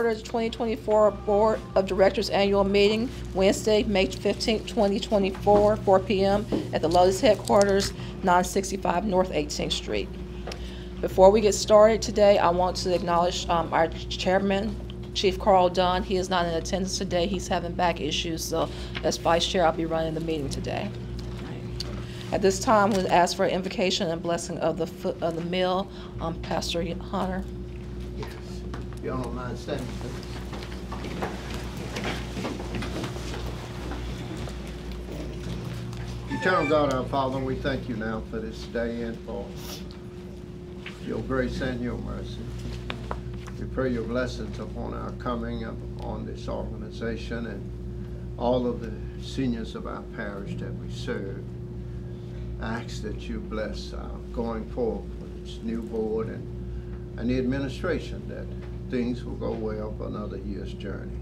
order the 2024 Board of Directors Annual Meeting, Wednesday, May 15, 2024, 4 p.m. at the Lotus Headquarters, 965 North 18th Street. Before we get started today, I want to acknowledge um, our chairman, Chief Carl Dunn. He is not in attendance today. He's having back issues, so as vice chair, I'll be running the meeting today. At this time, we ask for invocation and blessing of the, of the meal. Um, Pastor Hunter. You don't mind standing. Eternal God, our Father, we thank you now for this day and for your grace and your mercy. We pray your blessings upon our coming on this organization and all of the seniors of our parish that we serve. I ask that you bless our going forward with this new board and, and the administration, that things will go well for another year's journey.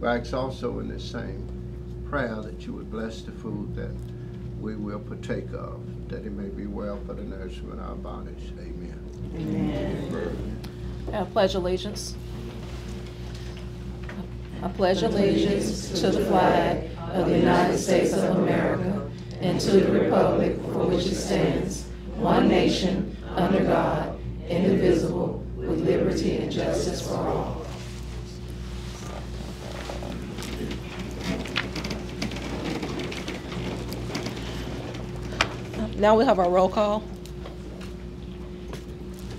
We ask also in this same prayer that you would bless the food that we will partake of, that it may be well for the nourishment of our bodies. Amen. Amen. I pledge allegiance. I pledge allegiance to the flag of the United States of America and to the republic for which it stands, one nation, under God, indivisible, with liberty and justice for all. Now we have our roll call.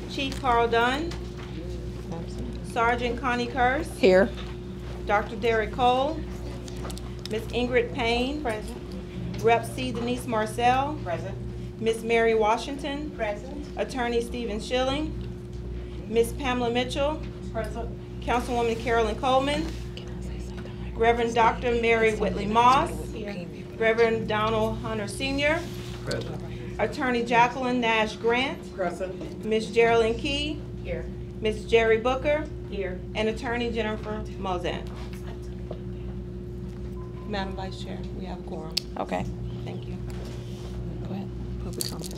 Chief Carl Dunn, Sergeant Connie Curse, Here. Dr. Derek Cole, Miss Ingrid Payne. Present. Rep C Denise Marcelle, Present. Miss Mary Washington, Present. Attorney Stephen Schilling, Miss Pamela Mitchell, Present. Councilwoman Carolyn Coleman, Reverend Dr. Mary Whitley Moss, Reverend Donald Hunter Sr., Present. Attorney Jacqueline Nash Grant, Present. Miss Geraldine Key, Here. Miss Jerry Booker, Here. and Attorney Jennifer Mozant. Madam Vice Chair, we have quorum. Okay. Thank you. Go ahead. Public comment.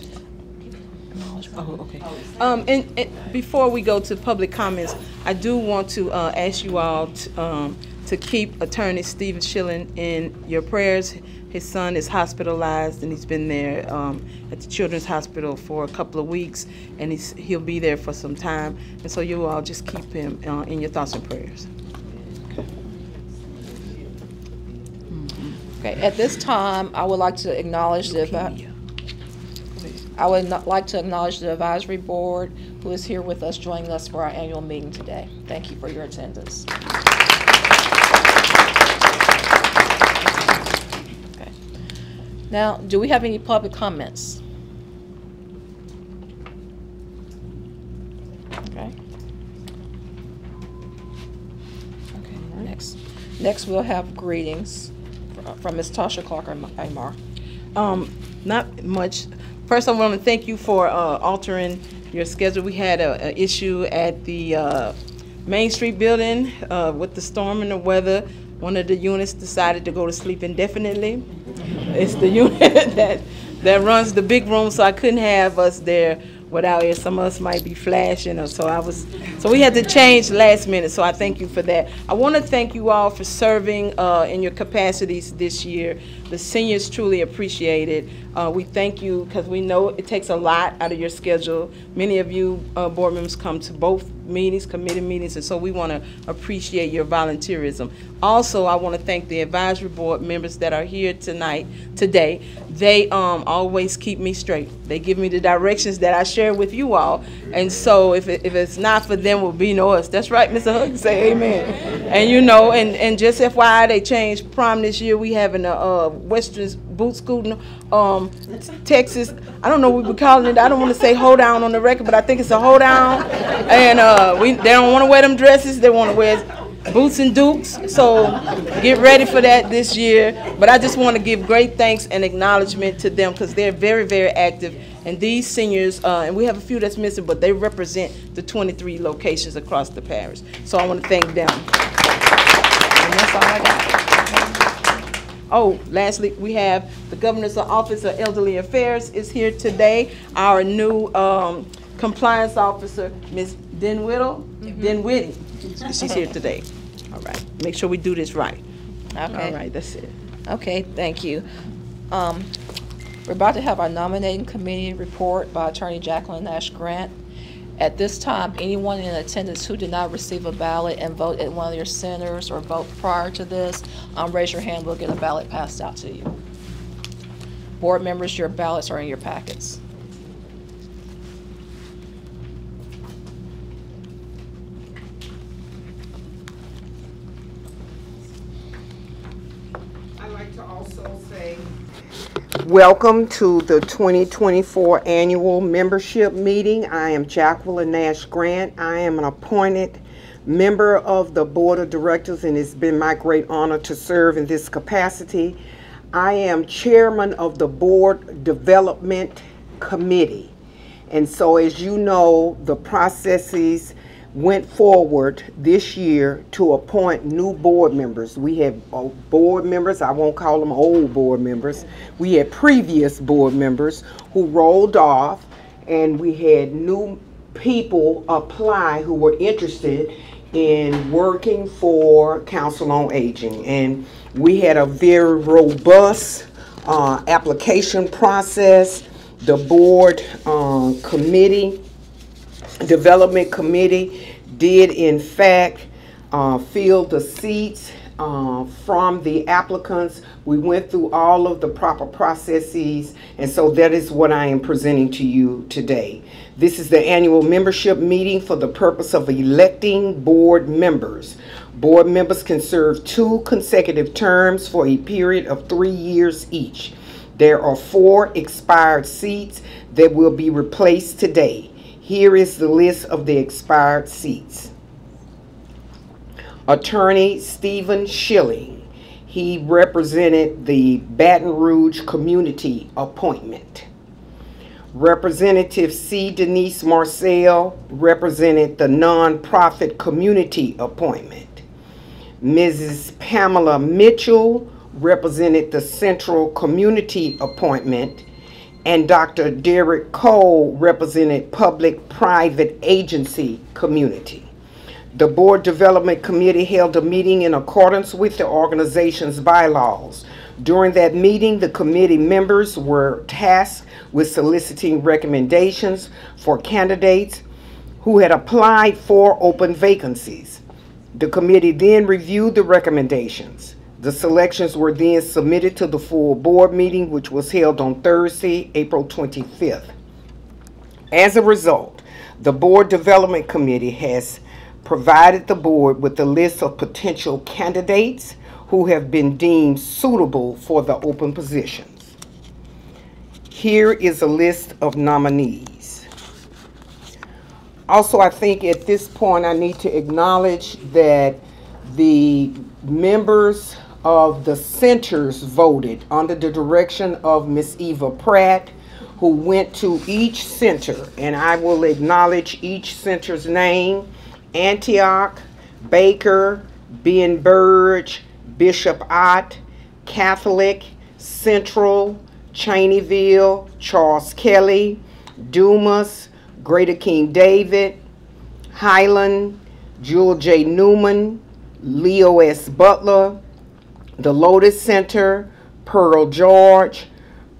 Oh, okay. Um, and, and before we go to public comments, I do want to, uh, ask you all to, um, to keep Attorney Stephen Schilling in your prayers. His son is hospitalized and he's been there, um, at the Children's Hospital for a couple of weeks and he's, he'll be there for some time. And so you all just keep him, uh, in your thoughts and prayers. Okay, at this time, I would like to acknowledge the, advi- I would like to acknowledge the advisory board who is here with us, joining us for our annual meeting today. Thank you for your attendance. Okay. Now, do we have any public comments? Okay. Okay, next, next we'll have greetings from Ms. Tasha Clark Amar. Um, not much. First, I want to thank you for uh, altering your schedule. We had a, a issue at the uh, Main Street building uh, with the storm and the weather. One of the units decided to go to sleep indefinitely. It's the unit that that runs the big room, so I couldn't have us there without it. Some of us might be flashing, or so I was. So we had to change last minute. So I thank you for that. I want to thank you all for serving uh, in your capacities this year. The seniors truly appreciate it. Uh, we thank you because we know it takes a lot out of your schedule. Many of you uh, board members come to both meetings, committee meetings, and so we want to appreciate your volunteerism. Also, I want to thank the advisory board members that are here tonight, today. They um, always keep me straight. They give me the directions that I share with you all. And so if, it, if it's not for them, will be no us. That's right, Mr. Hook, say amen. And you know, and, and just FYI, they changed prom this year. We having a uh, Western boot scooting, um, Texas. I don't know what we're calling it. I don't want to say hold down on the record, but I think it's a hold down. And uh, we they don't want to wear them dresses. They want to wear boots and dukes. So get ready for that this year. But I just want to give great thanks and acknowledgement to them because they're very, very active. And these seniors, uh, and we have a few that's missing, but they represent the 23 locations across the parish. So I want to thank them. And that's all I got. Oh, lastly, we have the Governor's Office of Elderly Affairs is here today. Our new um, compliance officer, Ms. Denwittle, Denwitty. She's here today. All right, make sure we do this right. All Okay. right, that's it. Okay, thank you. Um, We're about to have our nominating committee report by Attorney Jacqueline Nash Grant. At this time, anyone in attendance who did not receive a ballot and vote at one of your centers or vote prior to this, um, raise your hand, we'll get a ballot passed out to you. Board members, your ballots are in your packets. I'd like to also say. Welcome to the 2024 Annual Membership Meeting. I am Jacqueline Nash Grant. I am an appointed member of the Board of Directors, and it's been my great honor to serve in this capacity. I am Chairman of the Board Development Committee. And so, as you know, the processes went forward this year to appoint new board members. We have uh, board members, I won't call them old board members. We had previous board members who rolled off, and we had new people apply who were interested in working for Council on Aging. And we had a very robust uh, application process. The board uh, committee Development Committee did in fact uh, fill the seats uh, from the applicants. We went through all of the proper processes, and so that is what I am presenting to you today. This is the annual membership meeting for the purpose of electing board members. Board members can serve two consecutive terms for a period of three years each. There are four expired seats that will be replaced today. Here is the list of the expired seats. Attorney Stephen Schilling. He represented the Baton Rouge Community Appointment. Representative C. Denise Marcelle represented the Nonprofit Community Appointment. Mrs. Pamela Mitchell represented the Central Community Appointment and Dr. Derek Cole represented Public-Private Agency Community. The Board Development Committee held a meeting in accordance with the organization's bylaws. During that meeting, the committee members were tasked with soliciting recommendations for candidates who had applied for open vacancies. The committee then reviewed the recommendations. The selections were then submitted to the full board meeting, which was held on Thursday, April 25th. As a result, the Board Development Committee has provided the board with a list of potential candidates who have been deemed suitable for the open positions. Here is a list of nominees. Also, I think at this point, I need to acknowledge that the members of the centers voted under the direction of Miss Eva Pratt, who went to each center, and I will acknowledge each center's name, Antioch, Baker, Ben Burge, Bishop Ott, Catholic, Central, Chaneyville, Charles Kelly, Dumas, Greater King David, Highland, Jewel J. Newman, Leo S. Butler, the Lotus Center, Pearl George,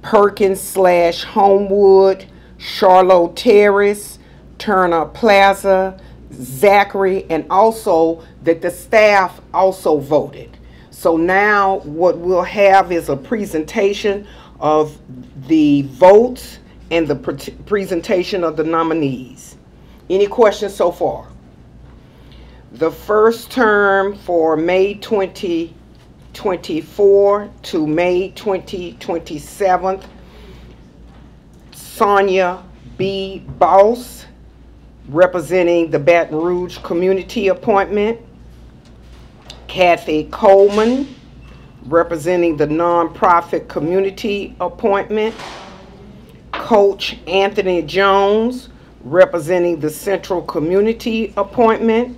Perkins slash Homewood, Charlotte Terrace, Turner Plaza, Zachary, and also that the staff also voted. So now what we'll have is a presentation of the votes and the pre- presentation of the nominees. Any questions so far? The first term for May 2024 to May 2027, Sonia B. Boss, representing the Baton Rouge Community Appointment. Kathy Coleman, representing the Nonprofit Community Appointment. Coach Anthony Jones, representing the Central Community Appointment.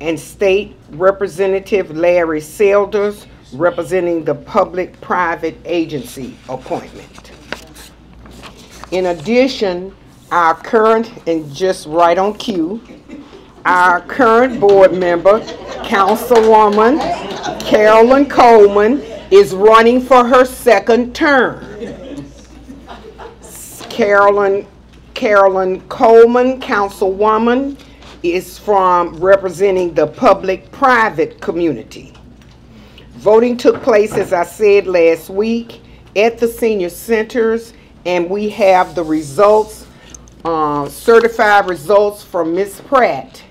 And State Representative Larry Selders, representing the Public-Private Agency Appointment. In addition, our current, and just right on cue, our current board member, Councilwoman Carolyn Coleman, is running for her second term. Carolyn, Carolyn Coleman, Councilwoman, is from representing the public-private community. Voting took place, as I said last week, at the senior centers, and we have the results, uh, certified results from Ms. Pratt,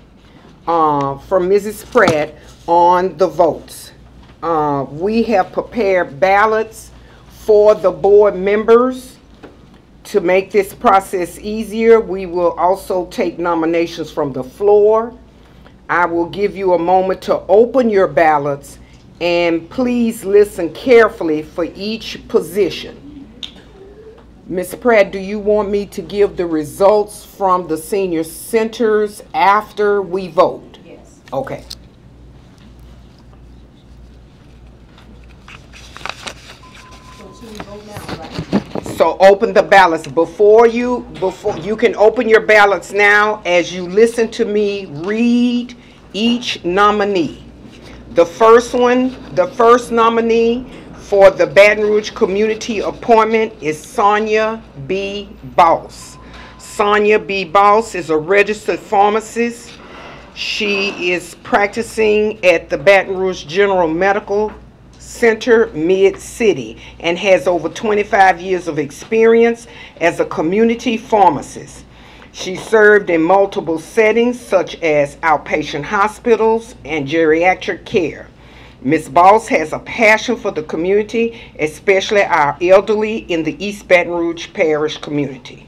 uh, from Mrs. Pratt on the votes. Uh, we have prepared ballots for the board members. To make this process easier, we will also take nominations from the floor. I will give you a moment to open your ballots and please listen carefully for each position. Ms. Pratt, do you want me to give the results from the senior centers after we vote? Yes. Okay. So open the ballots before you, before, you can open your ballots now as you listen to me read each nominee. The first one, the first nominee for the Baton Rouge Community appointment is Sonia B. Boss. Sonia B. Boss is a registered pharmacist. She is practicing at the Baton Rouge General Medical Center, Mid-City, and has over 25 years of experience as a community pharmacist. She served in multiple settings such as outpatient hospitals and geriatric care. Ms. Boss has a passion for the community, especially our elderly in the East Baton Rouge Parish community.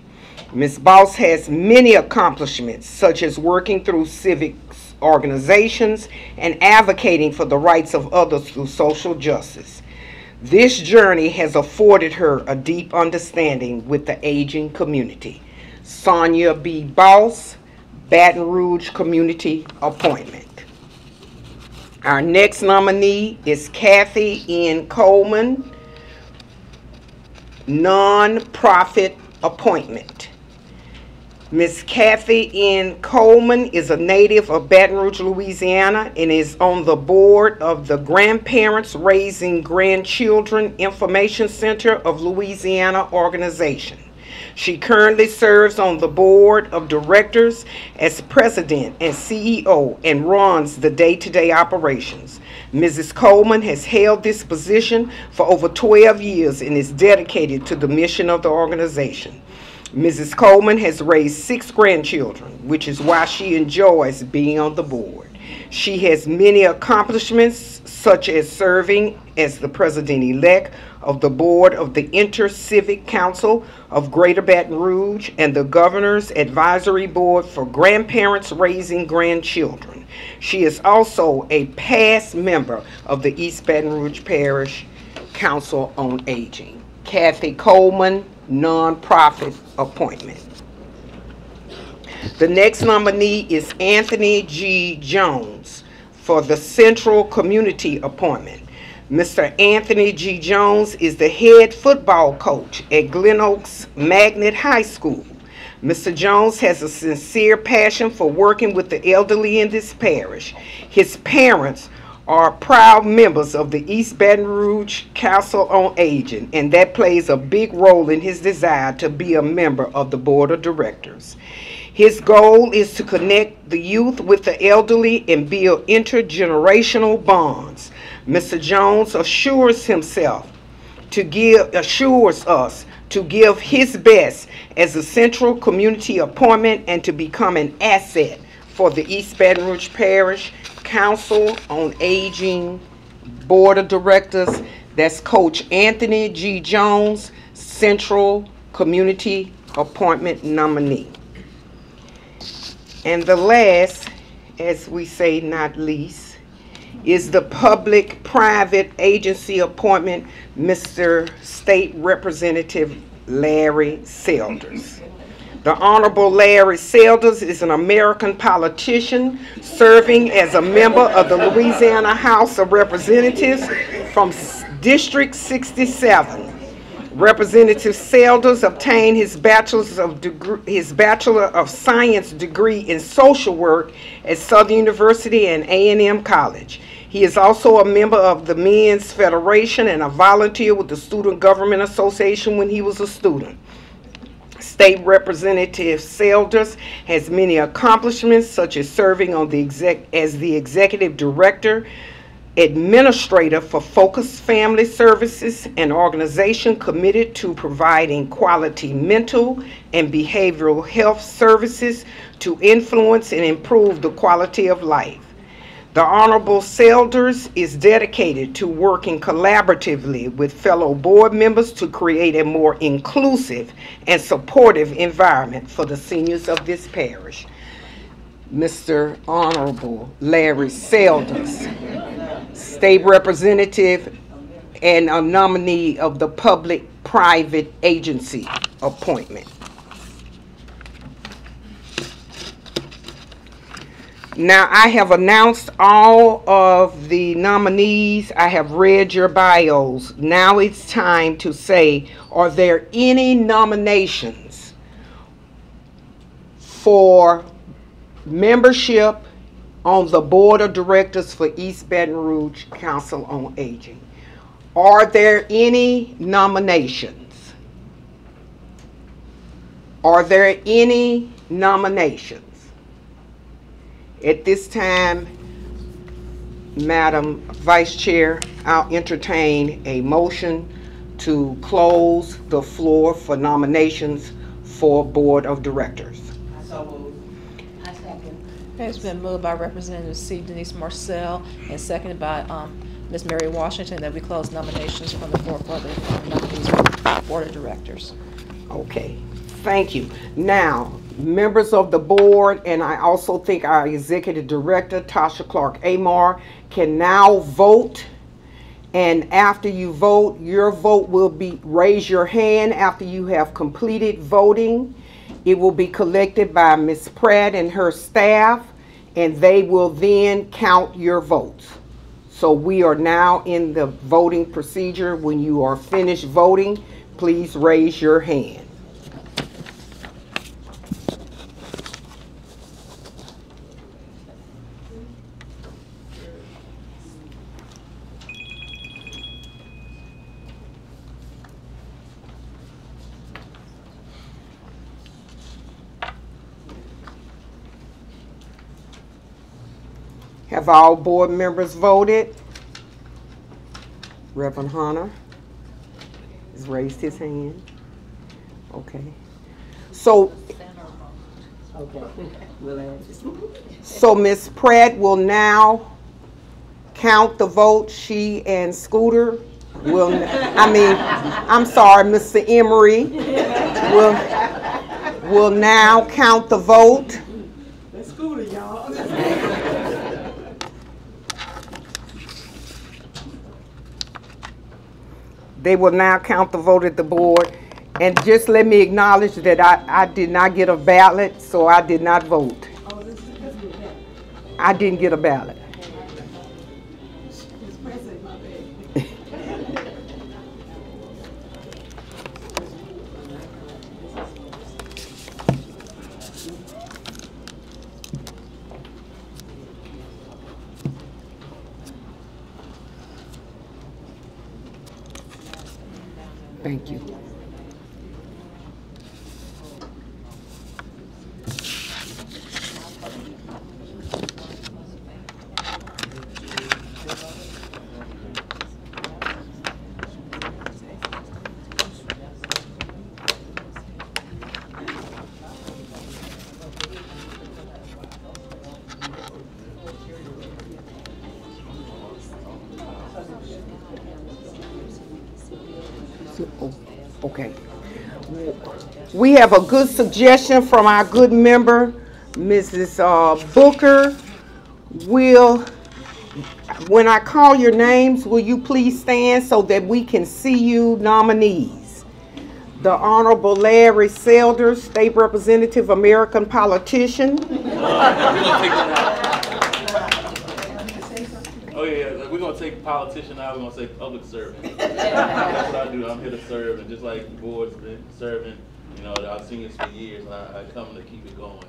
Ms. Boss has many accomplishments, such as working through civic organizations and advocating for the rights of others through social justice. This journey has afforded her a deep understanding with the aging community. Sonia B. Boss, Baton Rouge Community Appointment. Our next nominee is Kathy N. Coleman, non-profit appointment. Ms. Kathy N. Coleman is a native of Baton Rouge, Louisiana, and is on the board of the Grandparents Raising Grandchildren Information Center of Louisiana organization. She currently serves on the board of directors as president and CEO and runs the day-to-day operations. Mrs. Coleman has held this position for over 12 years and is dedicated to the mission of the organization. Mrs. Coleman has raised six grandchildren, which is why she enjoys being on the board. She has many accomplishments, such as serving as the president-elect of the board of the Inter-Civic Council of Greater Baton Rouge and the Governor's Advisory Board for Grandparents Raising Grandchildren. She is also a past member of the East Baton Rouge Parish Council on Aging. Kathy Coleman, nonprofit appointment. The next nominee is Anthony G. Jones for the Central Community appointment. Mr. Anthony G. Jones is the head football coach at Glen Oaks Magnet High School. Mr. Jones has a sincere passion for working with the elderly in this parish. His parents are proud members of the East Baton Rouge Council on Aging, and that plays a big role in his desire to be a member of the board of directors. His goal is to connect the youth with the elderly and build intergenerational bonds. Mr. Jones assures himself to give assures us to give his best as a central community appointment and to become an asset for the East Baton Rouge Parish Council on Aging Board of Directors. That's Coach Anthony G. Jones, Central Community Appointment Nominee. And the last, as we say not least, is the Public-Private Agency Appointment, Mr. State Representative Larry Selders. The Honorable Larry Selders is an American politician serving as a member of the Louisiana House of Representatives from District 67. Representative Selders obtained his bachelor's of degree, his Bachelor of Science degree in social work at Southern University and A&M College. He is also a member of the Men's Federation and a volunteer with the Student Government Association when he was a student. State Representative Selders has many accomplishments, such as serving on the exec, as the Executive Director, Administrator for Focus Family Services, an organization committed to providing quality mental and behavioral health services to influence and improve the quality of life. The Honorable Selders is dedicated to working collaboratively with fellow board members to create a more inclusive and supportive environment for the seniors of this parish. Mr. Honorable Larry Selders, State Representative and a nominee of the Public-Private Agency appointment. Now, I have announced all of the nominees. I have read your bios. Now it's time to say, are there any nominations for membership on the Board of Directors for East Baton Rouge Council on Aging? Are there any nominations? Are there any nominations? At this time, Madam Vice Chair, I'll entertain a motion to close the floor for nominations for Board of Directors. It's been moved by Representative C. Denise Marcelle and seconded by um, Ms. Mary Washington that we close nominations from the floor for the um, nominees for Board of Directors. Okay, thank you. Now, members of the board, and I also think our executive director, Tasha Clark Amar, can now vote. And after you vote, your vote will be, raise your hand after you have completed voting. It will be collected by Ms. Pratt and her staff, and they will then count your votes. So we are now in the voting procedure. When you are finished voting, please raise your hand. Have all board members voted? Reverend Hunter has raised his hand. Okay. So. So Ms. Pratt will now count the vote. She and Scooter will, I mean, I'm sorry, Mr. Emery will, will now count the vote. They will now count the vote at the board. And just let me acknowledge that I, I did not get a ballot, so I did not vote. I didn't get a ballot. Okay. We have a good suggestion from our good member, Mrs. uh, Booker. Will, when I call your names, will you please stand so that we can see you nominees? The Honorable Larry Selders, State Representative, American politician. Oh, yeah, yeah, we're gonna say politician now, we're gonna say public servant. That's what I do, I'm here to serve, and just like the board's been serving, you know, I've seen this for years, and I, I come to keep it going.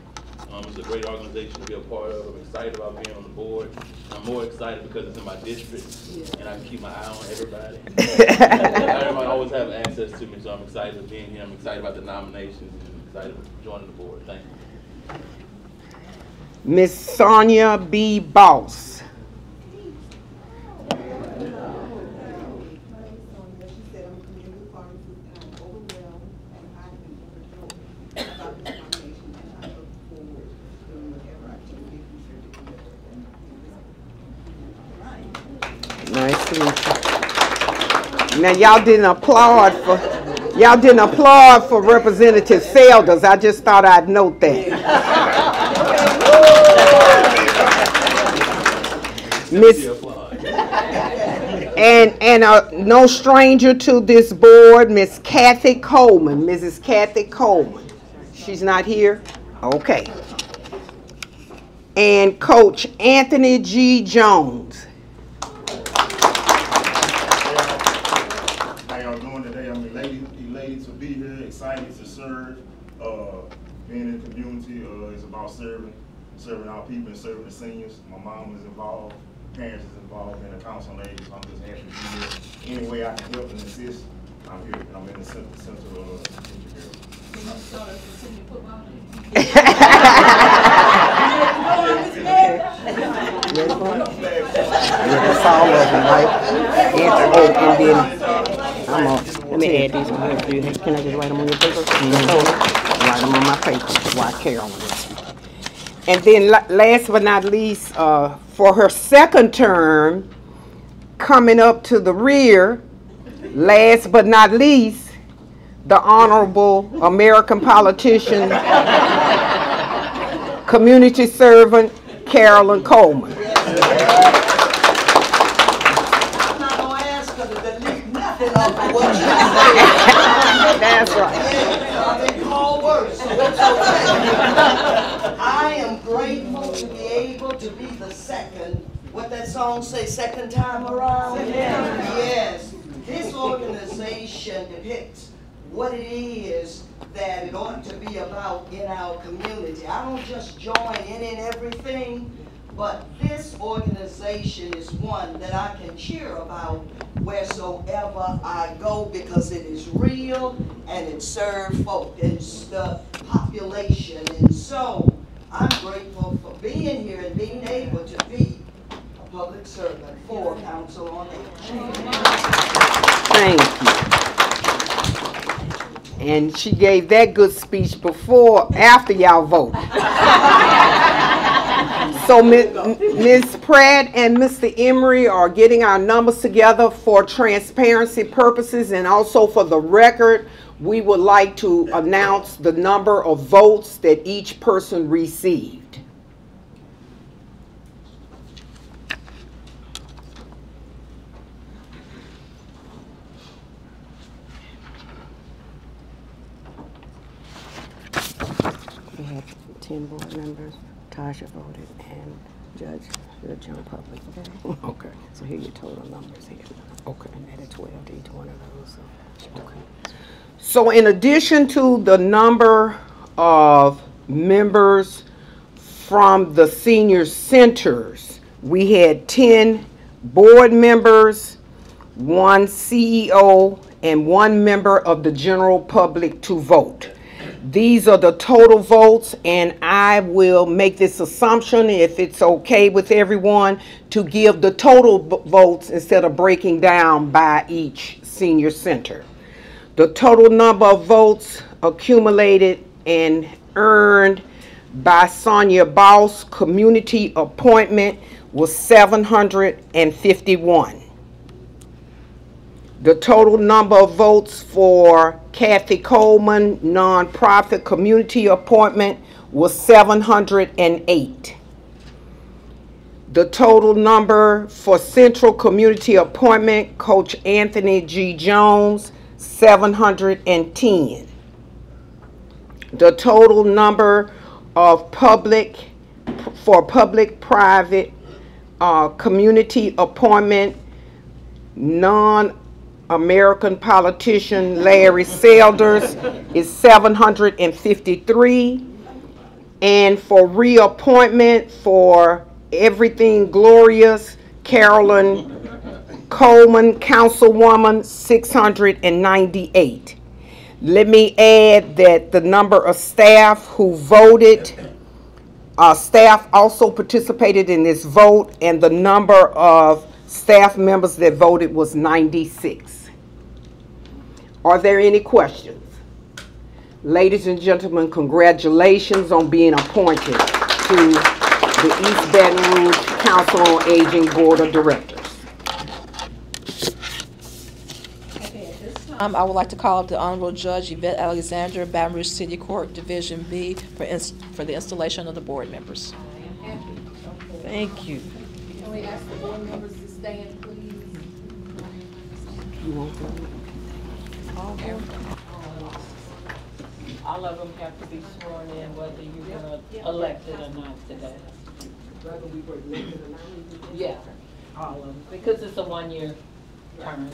Um, it's a great organization to be a part of, I'm excited about being on the board. I'm more excited because it's in my district, and I can keep my eye on everybody. Everybody always have access to me, so I'm excited for being here, I'm excited about the nominations, and I'm excited for joining the board, thank you. Miss Sonia B. Boss. Nice to meet you. Now, y'all didn't applaud for, y'all didn't applaud for Representative Selders. I just thought I'd note that. Miss, and, and uh, no stranger to this board, Miss Kathy Coleman, Mrs. Kathy Coleman. She's not here? Okay. And Coach Anthony G. Jones. Y'all doing today? I'm elated, elated to be here, excited to serve. Uh, being in the community, uh, is about serving, serving our people and serving the seniors. My mom is involved, parents is involved in the council on aging, so I'm just happy to be here. Any way I can help and assist, I'm here, and I'm in the center, center of, uh, Interville. That's all of them, right? And, oh, and then, I'm gonna, let me add these on here for you. Can I just write them on your paper? Write them on my paper, while Carolyn is. And then last but not least, uh, for her second term, coming up to the rear, last but not least, the Honorable American politician, community servant Carolyn Coleman. I'm not gonna ask her to delete nothing off of what you said. That's right. Yeah, I've been called worse. so it's okay. I am grateful to be able to be the second, what that song say, second time around? Yes. This organization depicts what it is that it ought to be about in our community. I don't just join in in everything, but this organization is one that I can cheer about wheresoever I go because it is real and it serves folk, it's the population. And so I'm grateful for being here and being able to be a public servant for Council on Aging. Thank you. And she gave that good speech before, after y'all vote. So Ms. Pratt and Mr. Emery are getting our numbers together for transparency purposes and also for the record. We would like to announce the number of votes that each person received. We had ten board members, Tasha voted, Judge, the John Public, okay? Okay. So here are your total numbers here. Okay. And added twelve to each one of those, so, okay. So in addition to the number of members from the senior centers, we had ten board members, one CEO, and one member of the general public to vote. These are the total votes, and I will make this assumption, if it's okay with everyone, to give the total votes instead of breaking down by each senior center. The total number of votes accumulated and earned by Sonia Boss community appointment was 751. The total number of votes for Kathy Coleman nonprofit community appointment was 708. The total number for Central Community Appointment, Coach Anthony G. Jones, 710. The total number of public, for public-private, uh, community appointment, non-American politician Larry Selders is 753. And for reappointment for Everything Glorious, Carolyn Coleman, Councilwoman, 698. Let me add that the number of staff who voted, uh, staff also participated in this vote, and the number of staff members that voted was 96. Are there any questions? Ladies and gentlemen, congratulations on being appointed to the East Baton Rouge Council on Aging Board of Directors. Um, I would like to call up the Honorable Judge Yvette Alexander, Baton Rouge City Court, Division B, for ins- for the installation of the board members. Thank you. Can we ask the board members to stand, please? All of them have to be sworn in whether you're gonna elect it or not today. Yeah, all of them, because it's a one-year term.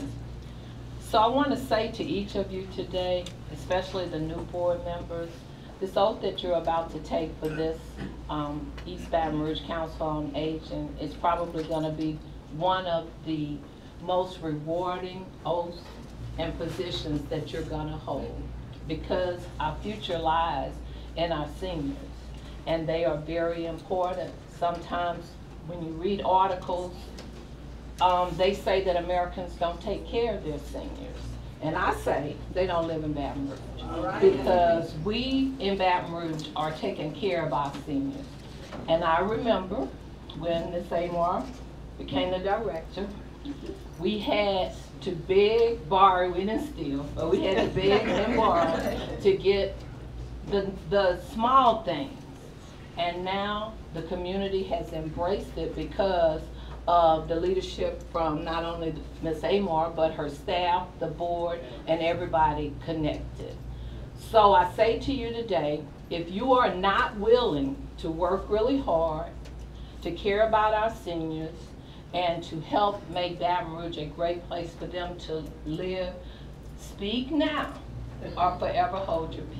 So I want to say to each of you today, especially the new board members, this oath that you're about to take for this um, East Baton Rouge Council on Aging is probably going to be one of the most rewarding oaths and positions that you're going to hold because our future lies in our seniors and they are very important. Sometimes when you read articles um, they say that Americans don't take care of their seniors. And I say they don't live in Baton Rouge. Because we in Baton Rouge are taking care of our seniors. And I remember when Ms. Amar became the director, we had to beg, borrow, we didn't steal, but we had to beg and borrow to get the, the small things. And now the community has embraced it because of the leadership from not only Ms. Amar, but her staff, the board, and everybody connected. So I say to you today, if you are not willing to work really hard, to care about our seniors, and to help make Baton Rouge a great place for them to live, speak now or forever hold your peace.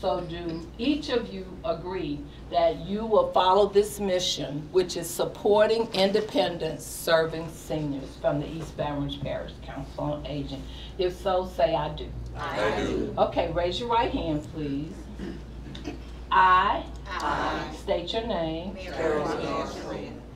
So do each of you agree that you will follow this mission, which is supporting independence, serving seniors from the East Baton Rouge Parish Council on Aging? If so, say I do. I do. Okay, raise your right hand, please. I, state your name,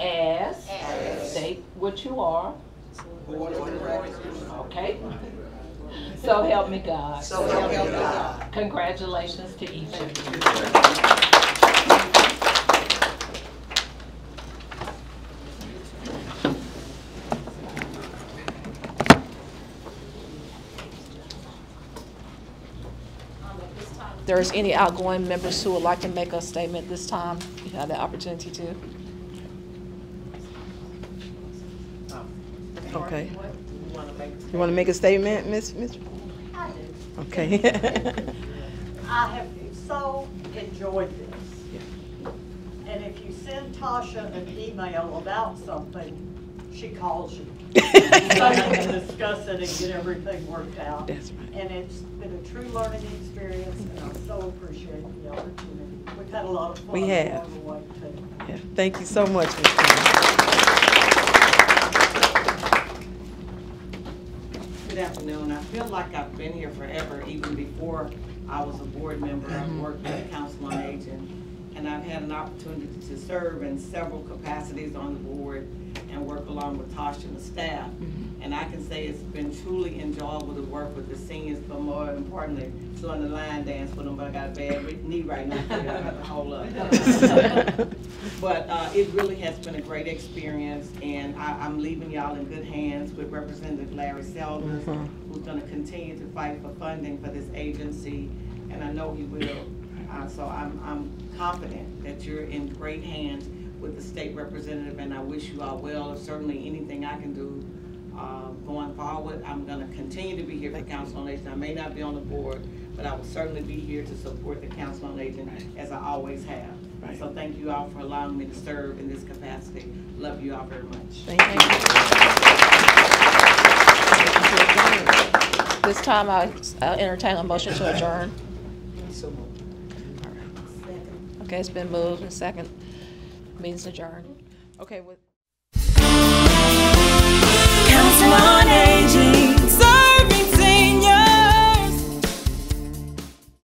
as state what you are. Okay? So help me God. So help me God. Congratulations to each of you. There's any outgoing members who would like to make a statement this time, you have the opportunity to. Okay. You want to make a statement, Miss Miss? I do. Okay. I have so enjoyed this. And if you send Tasha an email about something, she calls you. So you can discuss it and get everything worked out. That's right. And it's been a true learning experience, and I so appreciate the opportunity. We've had a lot of fun We have. along the way, too. Yeah, Thank you so much, Ms. afternoon. I feel like I've been here forever, even before I was a board member. I've mm-hmm. worked with the Council on Aging, and I've had an opportunity to serve in several capacities on the board. And work along with Tasha and the staff. And I can say it's been truly enjoyable to work with the seniors, but more importantly, doing the line dance with them, but I got a bad knee right now, so I got to hold up. But uh, it really has been a great experience, and I, I'm leaving y'all in good hands with Representative Larry Selders, who's gonna continue to fight for funding for this agency, and I know he will. Uh, So I'm, I'm confident that you're in great hands with the state representative, and I wish you all well. Certainly, anything I can do uh, going forward, I'm gonna continue to be here for Council on Aging. I may not be on the board, but I will certainly be here to support the Council on Aging, as I always have. So thank you all for allowing me to serve in this capacity. Love you all very much. Thank you. This time, I I'll entertain a motion to adjourn. Okay, it's been moved and second. Meeting's adjourned. Okay, well.